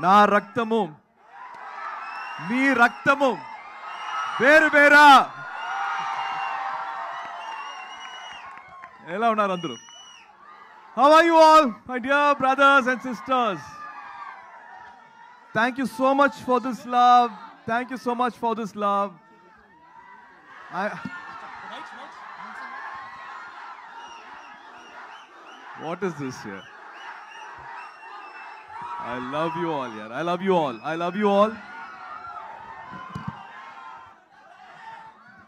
నా రక్తము మీ రక్తము వేరు వేరా. ఎలా ఉన్నారు అందరూ? How are you all my dear brothers and sisters thank you so much for this love thank you so much for this love what What this this? I love you all here. I love you all. I love you all.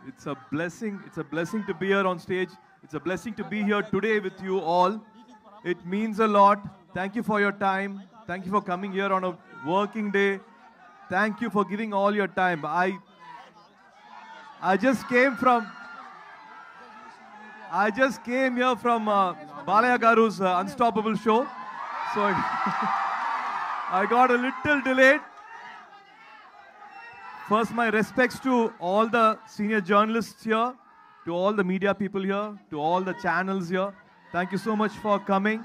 It's a blessing. It's a blessing to be here on stage. It's a blessing to be here today with you all. It means a lot. Thank you for your time. Thank you for coming here on a working day. Thank you for giving all your time. I I just came from I just came here from uh, Balayya Garu's uh, Unstoppable show. So I, got a little delayed. First, my respects to all the senior journalists here, to all the media people here, to all the channels here. Thank you so much for coming.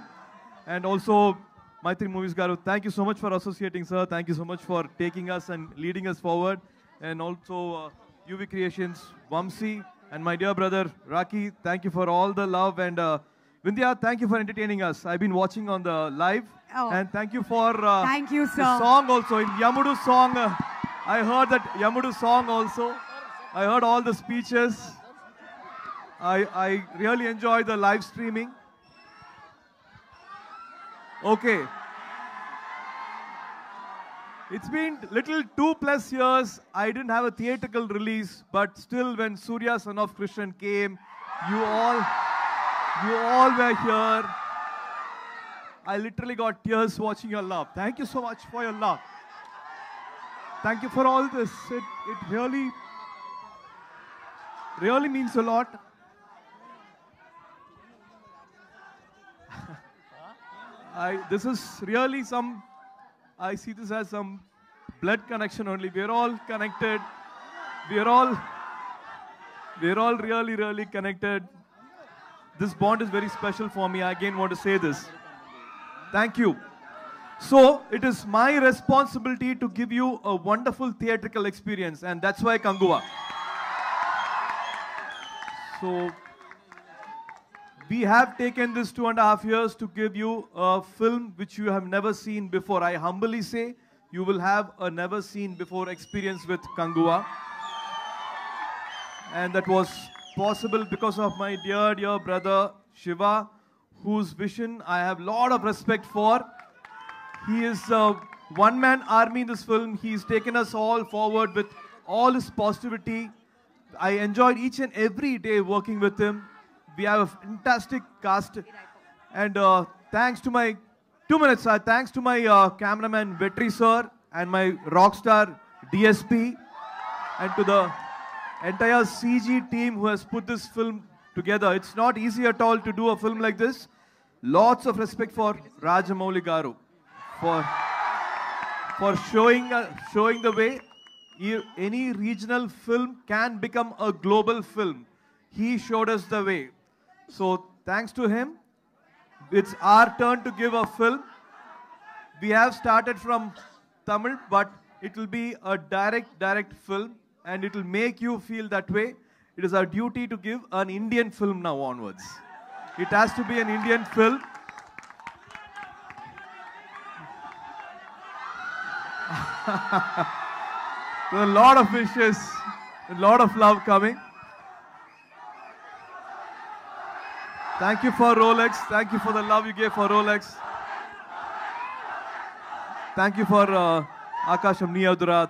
And also, Mythri Movies Garu, thank you so much for associating, sir. Thank you so much for taking us and leading us forward. And also, uh, UV Creations, Vamsi, and my dear brother Raki, thank you for all the love. And uh, Vindhya, thank you for entertaining us. I've been watching on the live. Oh. And thank you for uh, Thank you, the song also. In Yamudu song, uh, I heard that Yamudu song also. I heard all the speeches. I, I really enjoy the live streaming. Okay. It's been little two plus years. I didn't have a theatrical release, but still, when Surya, son of Krishnan, came, you all, you all were here. I literally got tears watching your love. Thank you so much for your love. Thank you for all this. It, it really, really means a lot. I, this is really some, I see this as some blood connection only. We're all connected. We're all, we're all really, really connected. This bond is very special for me. I again want to say this. Thank you. So, it is my responsibility to give you a wonderful theatrical experience, and that's why Kanguva. So, we have taken this two and a half years to give you a film which you have never seen before. I humbly say you will have a never seen before experience with Kanguva. And that was possible because of my dear, dear brother Shiva, whose vision I have a lot of respect for. He is a one man army in this film. He's taken us all forward with all his positivity. I enjoyed each and every day working with him. We have a fantastic cast. And uh, thanks to my, two minutes, uh, thanks to my uh, cameraman Vetri sir and my rock star DSP and to the entire CG team who has put this film together. It's not easy at all to do a film like this. Lots of respect for Rajamouli Garu for for showing uh, showing the way any regional film can become a global film. He showed us the way. So thanks to him, it's our turn to give a film. We have started from Tamil, but it will be a direct, direct film, and it will make you feel that way. It is our duty to give an Indian film now onwards. It has to be an Indian film. A lot of wishes, a lot of love coming. Thank you for Rolex. Thank you for the love you gave for Rolex. Thank you for uh, Akasham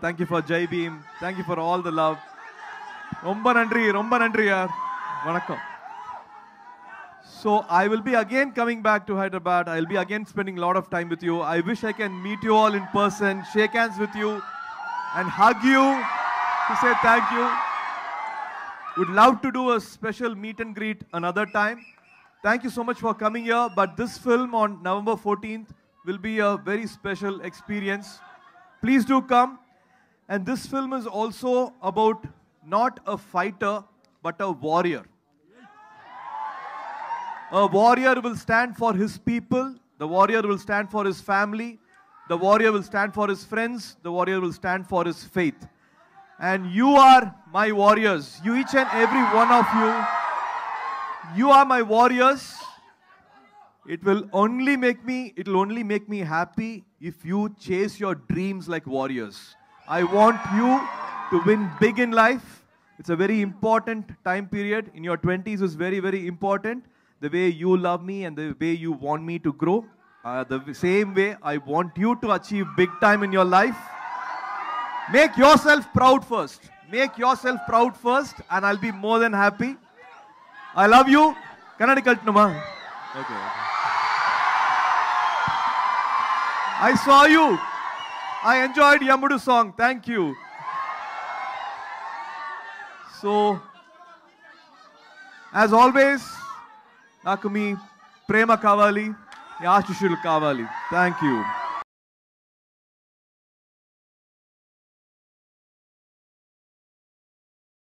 thank you for Jai Bhim. Thank you for all the love. நன்றி nandri, நன்றி யார் வணக்கம் So I will be again coming back to Hyderabad. I'll be again spending a lot of time with you. I wish I can meet you all in person, shake hands with you, and hug you to say thank you. Would love to do a special meet and greet another time. Thank you so much for coming here. But this film on November 14th will be a very special experience. Please do come. And this film is also about not a fighter, but a warrior. A warrior will stand for his people, the warrior will stand for his family, the warrior will stand for his friends, the warrior will stand for his faith. And you are my warriors. You, each and every one of you, you are my warriors. It will only make me, it will only make me happy if you chase your dreams like warriors. I want you to win big in life. It's a very important time period. In your 20s is very, very important. The way you love me and the way you want me to grow. Uh, the same way I want you to achieve big time in your life. Make yourself proud first. Make yourself proud first, and I'll be more than happy. I love you. Kannadi kaltunama. Okay. I saw you I enjoyed Yamudu song thank you so as always నాకు మీ ప్రేమ కావాలి ఆశిషులు కావాలి. Thank you